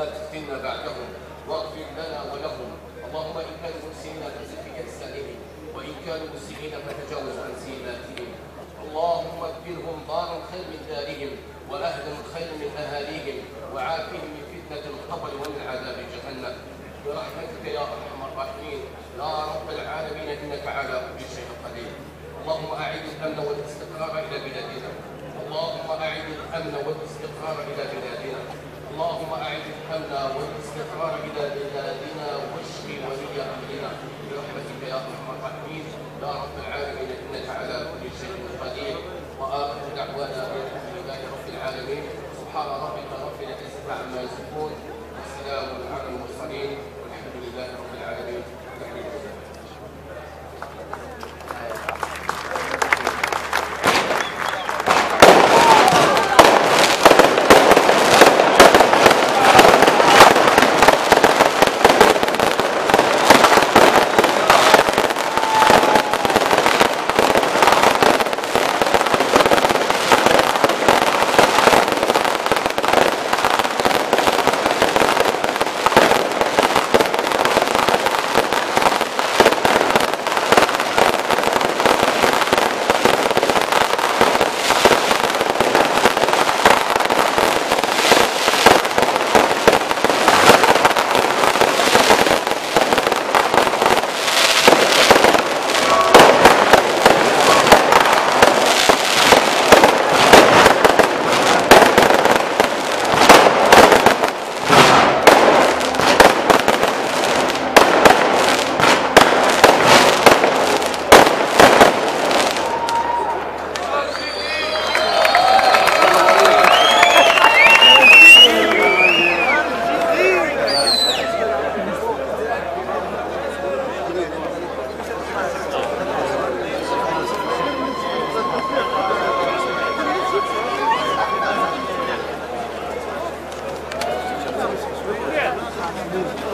ولا تفتنا بعدهم واغفر لنا ولهم. اللهم إن كانوا مسلمين في إحسانهم وإن كانوا مسلمين فتجاوز عن سيئاتهم اللهم اغفرهم دارا خير من دارهم وأهلا خير من أهاليهم وعافهم من فتنة القبر ومن عذاب جهنم. برحمتك يا أرحم الراحمين. يا رب العالمين إنك على كل شيء قدير. اللهم أعد الأمن والاستقرار إلى بلادنا. اللهم أعد الأمن والاستقرار إلى بلادنا. الأمن والاستقرار إلى بلادنا واشف ولي أمرنا. برحمتك يا أرحم الراحمين. يا رب العالمين إنك على كل شيء قدير. وآخر دعوانا أن الحمد لله رب العالمين. سبحان ربك رب العزة عما يصفون. والسلام على المرسلين. والحمد لله رب العالمين. move.